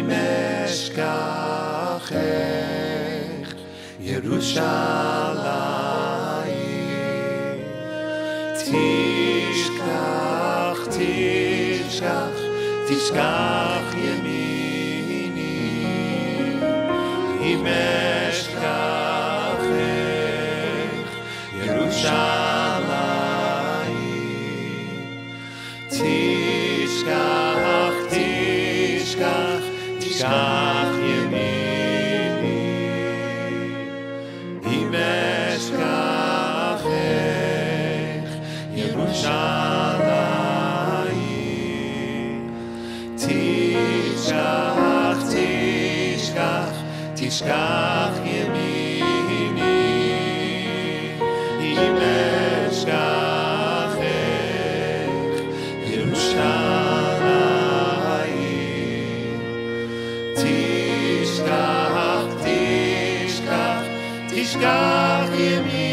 אם אשכחך ירושלים תשכח, תשכח, תשכח ימיני אם אשכחך תשכח, תשכח, תשכח ימיני אם אשכחך ירושלים תשכח, תשכח, תשכח ימיני אם תשכח, תשכח, תשכח ימיני